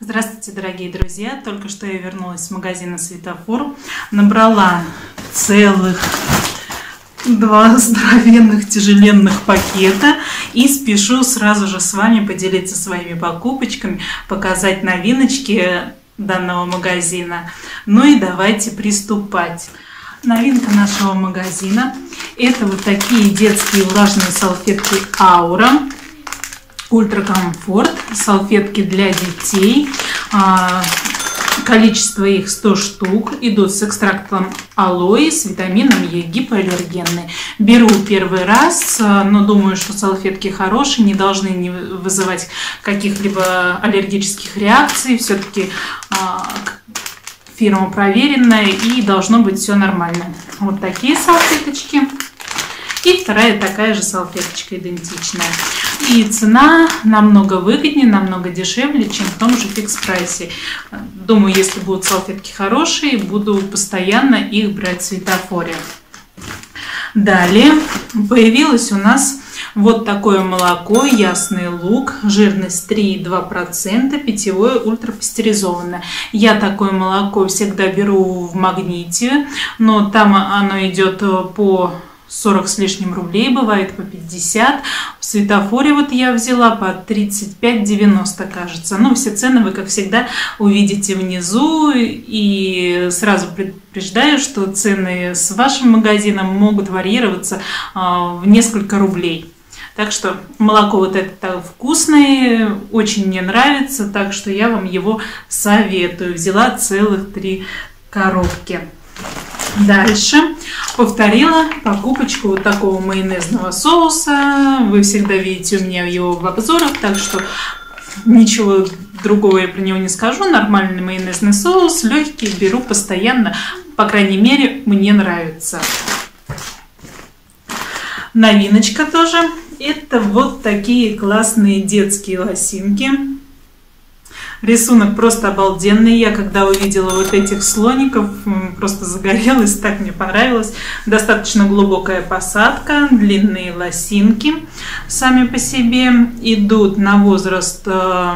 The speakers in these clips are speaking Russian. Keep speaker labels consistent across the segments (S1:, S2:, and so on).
S1: Здравствуйте, дорогие друзья! Только что я вернулась с магазина «Светофор». Набрала целых два здоровенных тяжеленных пакета и спешу сразу же с вами поделиться своими покупочками, показать новиночки данного магазина. Ну и давайте приступать. Новинка нашего магазина – это вот такие детские влажные салфетки «Аура». Ультракомфорт, салфетки для детей. А, количество их 100 штук. Идут с экстрактом алоэ, с витамином Е, гипоаллергенные. Беру первый раз, а, но думаю, что салфетки хорошие, не должны не вызывать каких-либо аллергических реакций. Все-таки а, фирма проверенная и должно быть все нормально. Вот такие салфеточки. И вторая такая же салфеточка идентичная. И цена намного выгоднее, намного дешевле, чем в том же фикс прайсе. Думаю, если будут салфетки хорошие, буду постоянно их брать в светофоре. Далее появилось у нас вот такое молоко, ясный лук, жирность 3,2%, питьевое ультрапастеризованное. Я такое молоко всегда беру в магните, но там оно идет по 40 с лишним рублей, бывает по 50. В светофоре вот я взяла по 35,90, кажется. Ну, все цены вы, как всегда, увидите внизу. И сразу предупреждаю, что цены с вашим магазином могут варьироваться а, в несколько рублей. Так что молоко вот это вкусное, очень мне нравится, так что я вам его советую. Взяла целых три коробки. Дальше повторила покупочку вот такого майонезного соуса. Вы всегда видите у меня его в обзорах, так что ничего другого я про него не скажу. Нормальный майонезный соус, легкий, беру постоянно. По крайней мере, мне нравится. Новиночка тоже. Это вот такие классные детские лосинки. Рисунок просто обалденный. Я когда увидела вот этих слоников, просто загорелась, так мне понравилось. Достаточно глубокая посадка, длинные лосинки сами по себе идут на возраст э,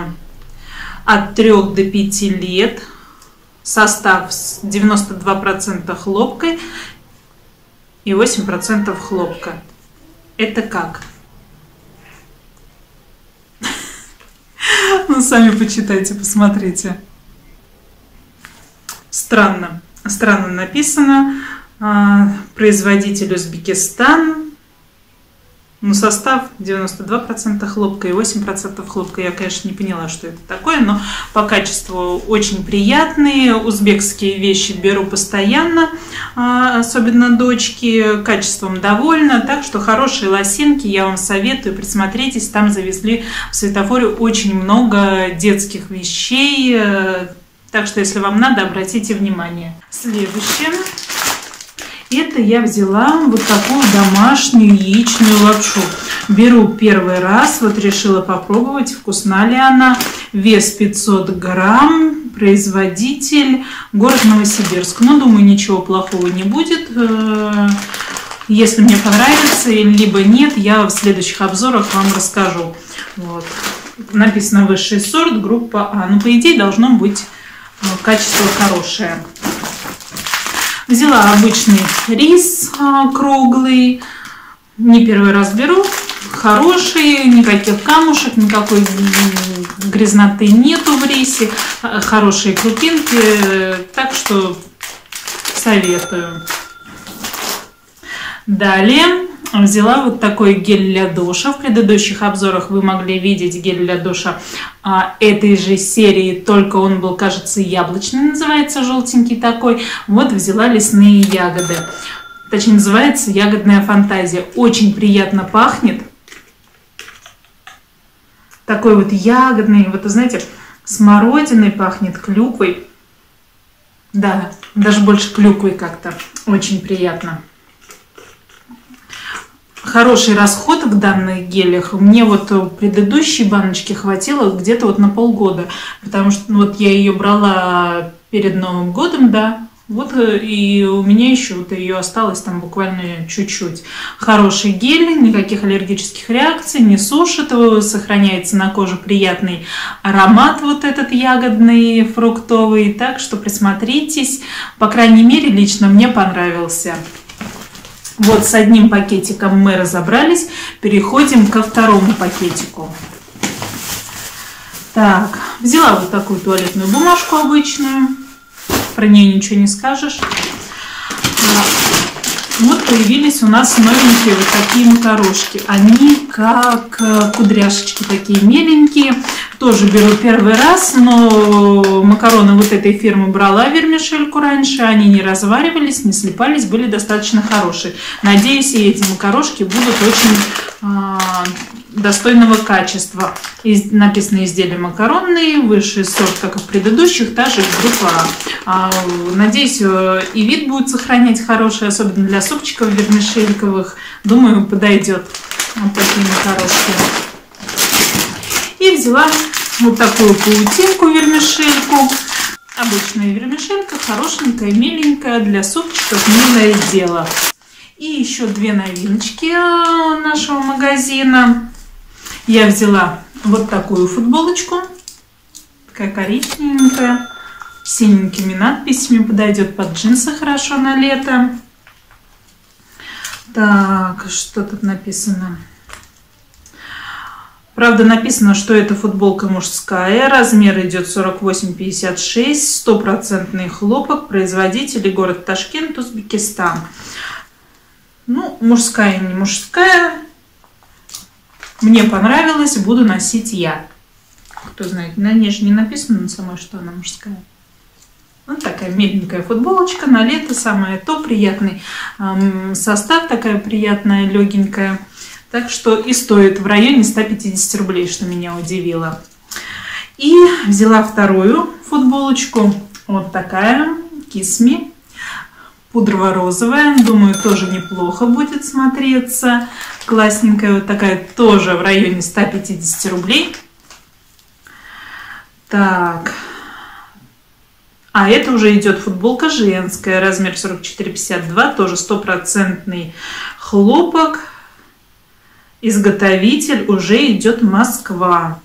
S1: от 3 до 5 лет. Состав 92% хлопка и 8% хлопка. Это как? Ну, сами почитайте, посмотрите. Странно. Странно написано. А, производитель Узбекистан. Ну, состав 92% хлопка и 8% хлопка. Я, конечно, не поняла, что это такое, но по качеству очень приятные. Узбекские вещи беру постоянно, а, особенно дочки. Качеством довольна, так что хорошие лосинки я вам советую. Присмотритесь, там завезли в светофоре очень много детских вещей. Так что, если вам надо, обратите внимание. Следующее. Это я взяла вот такую домашнюю яичную лапшу. Беру первый раз, вот решила попробовать, вкусна ли она. Вес 500 грамм, производитель город Новосибирск. Но думаю, ничего плохого не будет. Э, если мне понравится, либо нет, я в следующих обзорах вам расскажу. Вот. Написано высший сорт, группа А. Ну, по идее, должно быть э, качество хорошее. Взяла обычный рис а, круглый. Не первый раз беру. Хороший, никаких камушек, никакой грязноты нету в рисе. А, хорошие крупинки, так что советую. Далее взяла вот такой гель для душа. В предыдущих обзорах вы могли видеть гель для душа а, этой же серии, только он был, кажется, яблочный, называется, желтенький такой. Вот взяла лесные ягоды. Точнее, называется ягодная фантазия. Очень приятно пахнет. Такой вот ягодный, вот, знаете, смородиной пахнет, клюквой. Да, даже больше клюквой как-то. Очень приятно хороший расход в данных гелях. Мне вот предыдущей баночки хватило где-то вот на полгода, потому что ну, вот я ее брала перед Новым годом, да, Вот э, и у меня еще вот ее осталось там буквально чуть-чуть. Хороший гель, никаких аллергических реакций, не сушит его, сохраняется на коже приятный аромат вот этот ягодный, фруктовый. Так что присмотритесь. По крайней мере, лично мне понравился. Вот с одним пакетиком мы разобрались. Переходим ко второму пакетику. Так, взяла вот такую туалетную бумажку обычную про нее ничего не скажешь. Вот появились у нас новенькие вот такие макарошки. Они как э, кудряшечки такие меленькие. Тоже беру первый раз, но макароны вот этой фирмы брала вермишельку раньше. Они не разваривались, не слипались, были достаточно хорошие. Надеюсь, и эти макарошки будут очень а, достойного качества. Из, написано изделия макаронные, высший сорт, как и в предыдущих, та же группа А. Надеюсь, э, и вид будет сохранять хороший, особенно для супчиков вермишельковых. Думаю, подойдет вот такие макарошки. И взяла вот такую паутинку вермишельку. Обычная вермишелька, хорошенькая, миленькая, для супчиков милое дело. И еще две новиночки э, нашего магазина. Я взяла вот такую футболочку. Такая коричневенькая. Синенькими надписями. Подойдет под джинсы хорошо на лето. Так, что тут написано? Правда, написано, что это футболка мужская, размер идет 48-56, стопроцентный хлопок, производитель город Ташкент, Узбекистан. Ну, мужская, не мужская, мне понравилось, буду носить я. Кто знает, на ней же не написано на самой, что она мужская. Вот такая миленькая футболочка на лето, самое то, приятный эм, состав, такая приятная, легенькая. Так что и стоит в районе 150 рублей, что меня удивило. И взяла вторую футболочку, вот такая, кисми пудрово-розовая. Думаю, тоже неплохо будет смотреться. Классненькая вот такая, тоже в районе 150 рублей. Так. А это уже идет футболка женская, размер 44-52, тоже стопроцентный хлопок. Изготовитель уже идет Москва.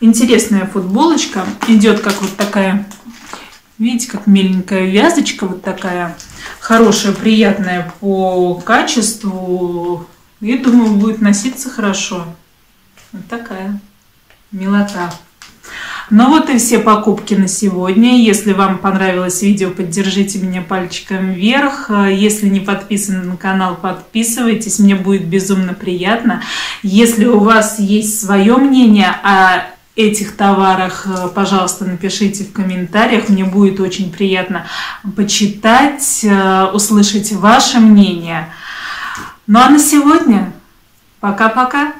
S1: Интересная футболочка. Идет как вот такая Видите, как миленькая вязочка вот такая. Хорошая, приятная по качеству. И думаю, будет носиться хорошо. Вот такая милота. Ну вот и все покупки на сегодня. Если вам понравилось видео, поддержите меня пальчиком вверх. Если не подписаны на канал, подписывайтесь. Мне будет безумно приятно. Если у вас есть свое мнение о этих товарах, пожалуйста, напишите в комментариях. Мне будет очень приятно почитать, э, услышать ваше мнение. Ну а на сегодня пока-пока.